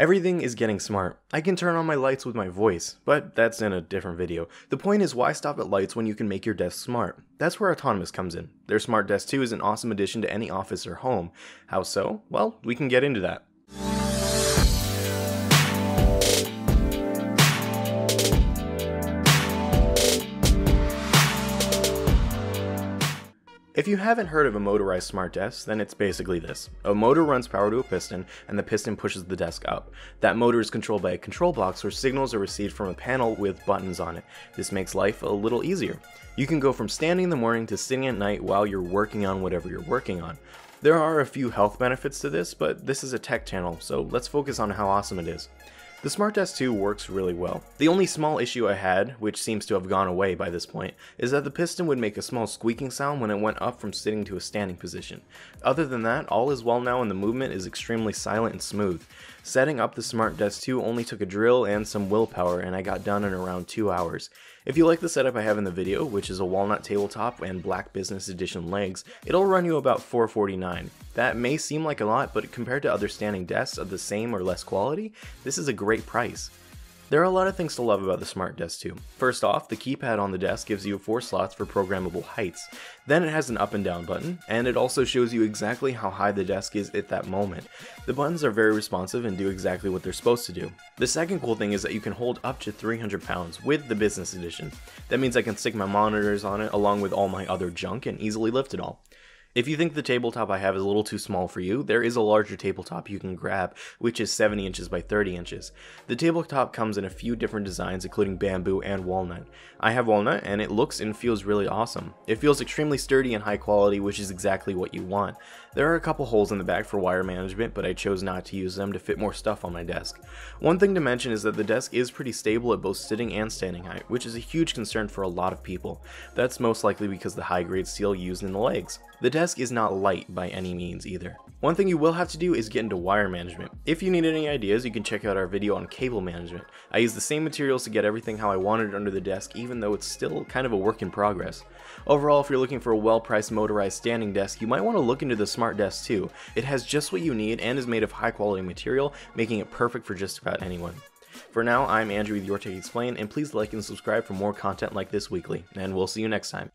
Everything is getting smart. I can turn on my lights with my voice, but that's in a different video. The point is why stop at lights when you can make your desk smart? That's where Autonomous comes in. Their Smart Desk 2 is an awesome addition to any office or home. How so? Well, we can get into that. If you haven't heard of a motorized smart desk, then it's basically this. A motor runs power to a piston, and the piston pushes the desk up. That motor is controlled by a control box where signals are received from a panel with buttons on it. This makes life a little easier. You can go from standing in the morning to sitting at night while you're working on whatever you're working on. There are a few health benefits to this, but this is a tech channel, so let's focus on how awesome it is. The Smart Desk 2 works really well. The only small issue I had, which seems to have gone away by this point, is that the piston would make a small squeaking sound when it went up from sitting to a standing position. Other than that, all is well now and the movement is extremely silent and smooth. Setting up the Smart Desk 2 only took a drill and some willpower and I got done in around 2 hours. If you like the setup I have in the video, which is a walnut tabletop and black business edition legs, it'll run you about 449. That may seem like a lot, but compared to other standing desks of the same or less quality, this is a great price. There are a lot of things to love about the Smart Desk 2. First off, the keypad on the desk gives you 4 slots for programmable heights. Then it has an up and down button, and it also shows you exactly how high the desk is at that moment. The buttons are very responsive and do exactly what they're supposed to do. The second cool thing is that you can hold up to 300 pounds with the business edition. That means I can stick my monitors on it along with all my other junk and easily lift it all. If you think the tabletop I have is a little too small for you, there is a larger tabletop you can grab, which is 70 inches by 30 inches. The tabletop comes in a few different designs, including bamboo and walnut. I have walnut, and it looks and feels really awesome. It feels extremely sturdy and high quality, which is exactly what you want. There are a couple holes in the back for wire management, but I chose not to use them to fit more stuff on my desk. One thing to mention is that the desk is pretty stable at both sitting and standing height, which is a huge concern for a lot of people. That's most likely because the high grade steel used in the legs. The desk is not light by any means either. One thing you will have to do is get into wire management. If you need any ideas, you can check out our video on cable management. I use the same materials to get everything how I wanted under the desk even though it's still kind of a work in progress. Overall, if you're looking for a well-priced motorized standing desk, you might want to look into the Smart Desk 2. It has just what you need and is made of high quality material, making it perfect for just about anyone. For now, I'm Andrew with Your Tech Explained, and please like and subscribe for more content like this weekly, and we'll see you next time.